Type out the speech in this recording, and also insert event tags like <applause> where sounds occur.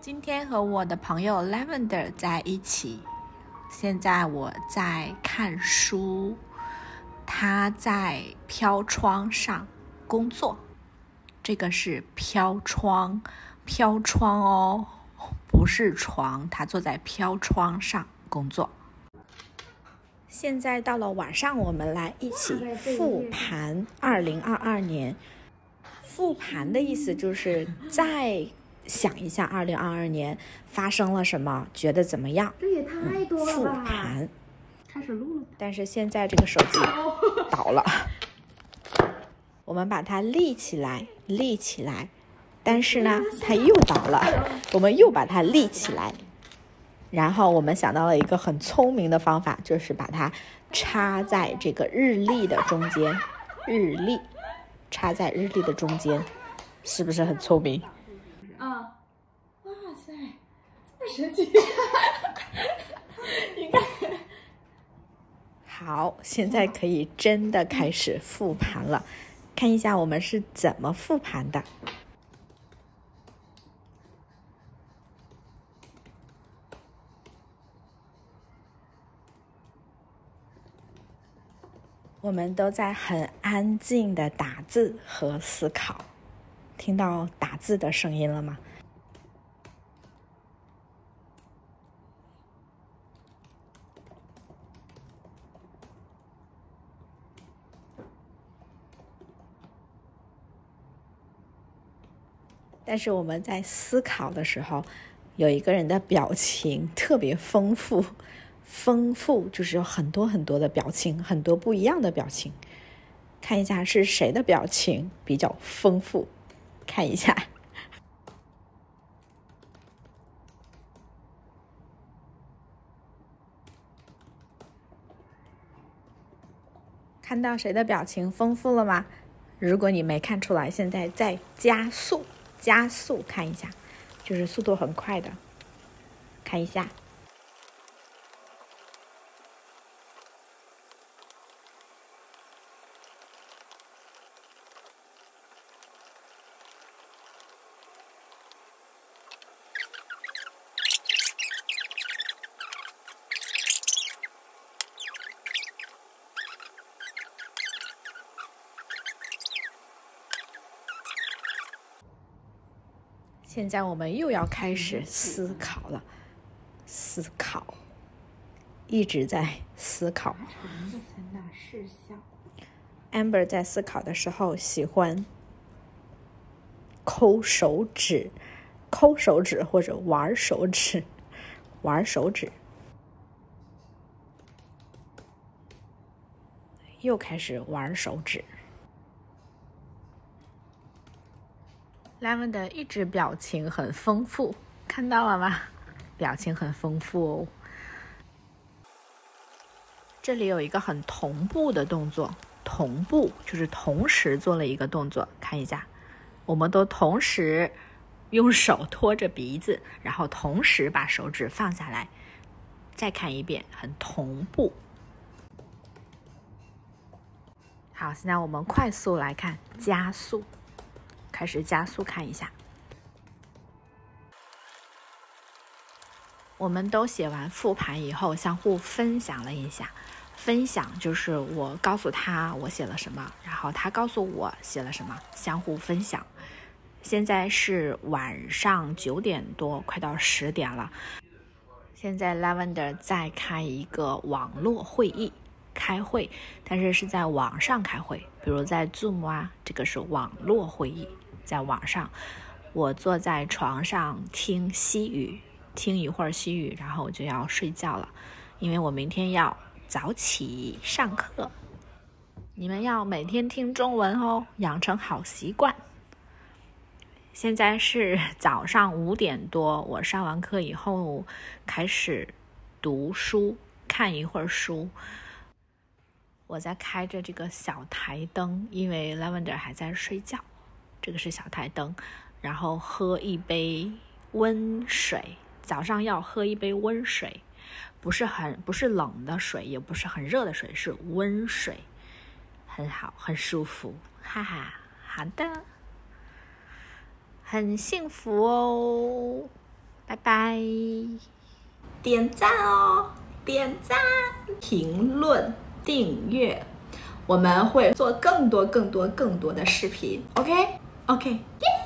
今天和我的朋友 Lavender 在一起。现在我在看书，他在飘窗上工作。这个是飘窗，飘窗哦，不是床。他坐在飘窗上工作。现在到了晚上，我们来一起复盘二零二二年。复盘的意思就是再想一下二零二二年发生了什么，觉得怎么样？这也太多了复！盘。开始录了。但是现在这个手机倒了，我们把它立起来，立起来，但是呢，它又倒了，我们又把它立起来，然后我们想到了一个很聪明的方法，就是把它插在这个日历的中间，日历插在日历的中间，是不是很聪明？这么神奇！<laughs> 你看，好，现在可以真的开始复盘了，看一下我们是怎么复盘的。我们都在很安静的打字和思考，听到打字的声音了吗？但是我们在思考的时候，有一个人的表情特别丰富，丰富就是有很多很多的表情，很多不一样的表情。看一下是谁的表情比较丰富，看一下。<laughs> 看到谁的表情丰富了吗？如果你没看出来，现在在加速。加速看一下，就是速度很快的，看一下。现在我们又要开始思考了，思考，一直在思考。Amber 在思考的时候喜欢抠手指，抠手指或者玩手指，玩手指。又开始玩手指。Lavender 一直表情很丰富，看到了吗？表情很丰富哦。这里有一个很同步的动作，同步就是同时做了一个动作，看一下，我们都同时用手托着鼻子，然后同时把手指放下来，再看一遍，很同步。好，现在我们快速来看，加速，开始加速看一下。我们都写完复盘以后，相互分享了一下。分享就是我告诉他我写了什么，然后他告诉我写了什么，相互分享。现在是晚上九点多，快到十点了。现在 Lavender 在开一个网络会议，开会，但是是在网上开会，比如在 Zoom 啊，这个是网络会议，在网上。我坐在床上听西语，听一会儿西语，然后我就要睡觉了，因为我明天要早起上课。你们要每天听中文哦，养成好习惯。现在是 <laughs> 早上五点多，我上完课以后开始读书，看一会儿书。我在开着这个小台灯，因为 Lavender 还在睡觉，这个是小台灯。然后喝一杯温水，早上要喝一杯温水，不是很不是冷的水，也不是很热的水，是温水，很好，很舒服，哈哈。好的。很幸福哦，拜拜。点赞哦，点赞、评论、订阅，我们会做更多、更多、更多的视频，OK。Okay. Yay!